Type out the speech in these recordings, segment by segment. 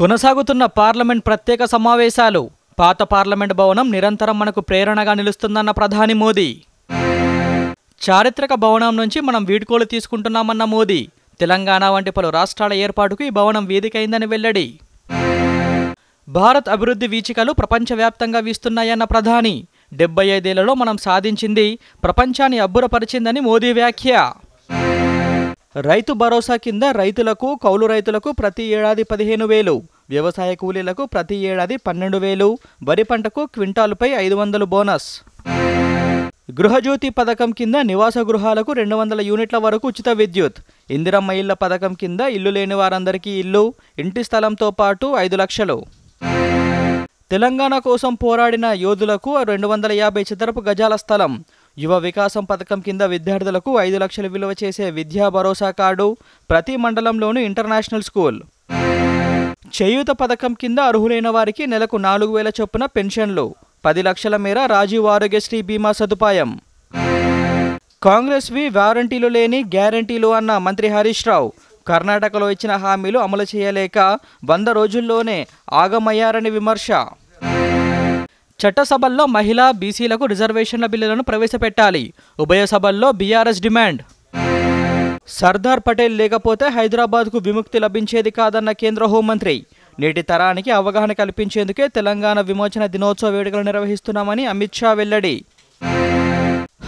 కొనసాగుతున్న పార్లమెంట్ ప్రత్యేక సమావేశాలు. పాత పార్లమెంట్ భవనం నిరంతరం మనకు ప్రేరణగా నిలుస్తుందన్న ప్రధాని మోదీ. చారిత్రక భవనం నుంచి మనం వీడ్కోలు తీసుకుంటున్నామన్న మోదీ. తెలంగాణ వంటి పలు రాష్ట్రాల ఏర్పాటుకు ఈ భవనం వేదికైందని వెల్లడి. భారత్ అభివృద్ధి వీచికలు ప్రపంచవ్యాప్తంగా వీస్తున్నాయన్న ప్రధాని. డెబ్బై ఐదేళ్ళలో మనం సాధించింది ప్రపంచాన్ని అబ్బురపరిచిందని మోదీ వ్యాఖ్య. రైతు భరోసా కింద రైతులకు కౌలు రైతులకు ప్రతి ఏడాది పదిహేను వేలు వ్యవసాయ కూలీలకు ప్రతి ఏడాది పన్నెండు వేలు వరి పంటకు క్వింటాలుపై ఐదు వందలు బోనస్. గృహజ్యోతి పథకం కింద నివాస గృహాలకు రెండు వందల యూనిట్ల వరకు ఉచిత విద్యుత్. ఇందిరమ్మ ఇళ్ళ పథకం కింద ఇల్లు లేని వారందరికీ ఇల్లు ఇంటి స్థలంతో పాటు ఐదు లక్షలు. తెలంగాణ కోసం పోరాడిన యోధులకు రెండు వందల యాభై చదరపు గజాల స్థలం యువ వికాసం పథకం కింద విద్యార్థులకు ఐదు లక్షలు విలువ చేసే విద్యా భరోసా కార్డు ప్రతి మండలంలోనూ ఇంటర్నేషనల్ స్కూల్. చేయూత పథకం కింద అర్హులైన వారికి నెలకు నాలుగు వేల చొప్పున పెన్షన్లు. పది లక్షల మేర రాజీవ్ ఆరోగ్యశ్రీ బీమా సదుపాయం. కాంగ్రెస్వి వారంటీలు లేని గ్యారంటీలు అన్న మంత్రి హరీష్ రావు కర్ణాటకలో ఇచ్చిన హామీలు అమలు చేయలేక వంద రోజుల్లోనే ఆగమయ్యారని విమర్శ. చట్టసభల్లో మహిళా బీసీలకు రిజర్వేషన్ల బిల్లులను ప్రవేశపెట్టాలి. ఉభయ సభల్లో బీఆర్ఎస్ డిమాండ్. సర్దార్ పటేల్ లేకపోతే హైదరాబాద్కు విముక్తి లభించేది కాదన్న కేంద్ర హోంమంత్రి. నేటి తరానికి అవగాహన కల్పించేందుకే తెలంగాణ విమోచన దినోత్సవ వేడుకలు నిర్వహిస్తున్నామని అమిత్ షా వెల్లడి.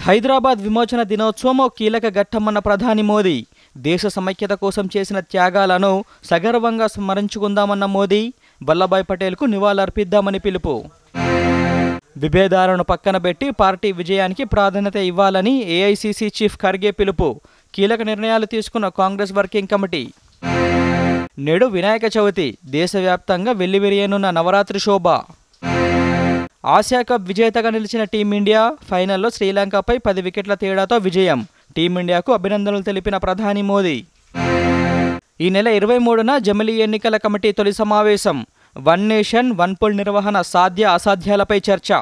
హైదరాబాద్ విమోచన దినోత్సవం ఓ కీలక ఘట్టమన్న ప్రధాని మోదీ. దేశ సమైక్యత కోసం చేసిన త్యాగాలను సగర్వంగా స్మరించుకుందామన్న మోదీ. వల్లభాయ్ పటేల్కు నివాళులర్పిద్దామని పిలుపు. విభేదాలను పక్కన పెట్టి పార్టీ విజయానికి ప్రాధాన్యత ఇవ్వాలని ఏఐసీసీ చీఫ్ ఖర్గే పిలుపు. కీలక నిర్ణయాలు తీసుకున్న కాంగ్రెస్ వర్కింగ్ కమిటీ. నేడు వినాయక చవితి దేశవ్యాప్తంగా వెల్లివిరియనున్న నవరాత్రి శోభ. ఆసియా కప్ విజేతగా నిలిచిన టీమిండియా ఫైనల్లో శ్రీలంకపై పది వికెట్ల తేడాతో విజయం. టీమిండియాకు అభినందనలు తెలిపిన ప్రధాని మోదీ. ఈ నెల ఇరవై మూడున జమిలీ ఎన్నికల కమిటీ తొలి సమావేశం. వన్ నేషన్ వన్ పోల్ నిర్వహణ సాధ్య అసాధ్యాలపై చర్చ.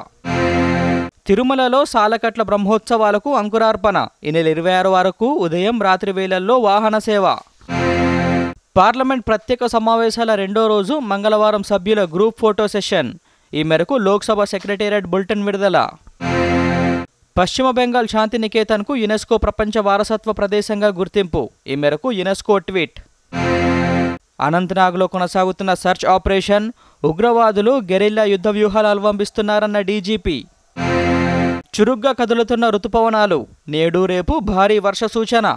తిరుమలలో సాలకట్ల బ్రహ్మోత్సవాలకు అంకురార్పణ. ఈ నెల ఇరవై ఆరు వరకు ఉదయం రాత్రి వేళల్లో వాహన సేవ. పార్లమెంట్ ప్రత్యేక సమావేశాల రెండో రోజు మంగళవారం సభ్యుల గ్రూప్ ఫోటో సెషన్. ఈ మేరకు లోక్సభ సెక్రటేరియట్ బులెటిన్ విడుదల. పశ్చిమ బెంగాల్ శాంతి నికేతన్కు యునెస్కో ప్రపంచ వారసత్వ ప్రదేశంగా గుర్తింపు. ఈ మేరకు యునెస్కో ట్వీట్. అనంతనాగ్లో కొనసాగుతున్న సెర్చ్ ఆపరేషన్ ఉగ్రవాదులు గెరిల్లా యుద్ధ వ్యూహాలు అవలంబిస్తున్నారన్న డీజీపీ. చురుగ్గా కదులుతున్న రుతుపవనాలు నేడు రేపు భారీ వర్ష సూచన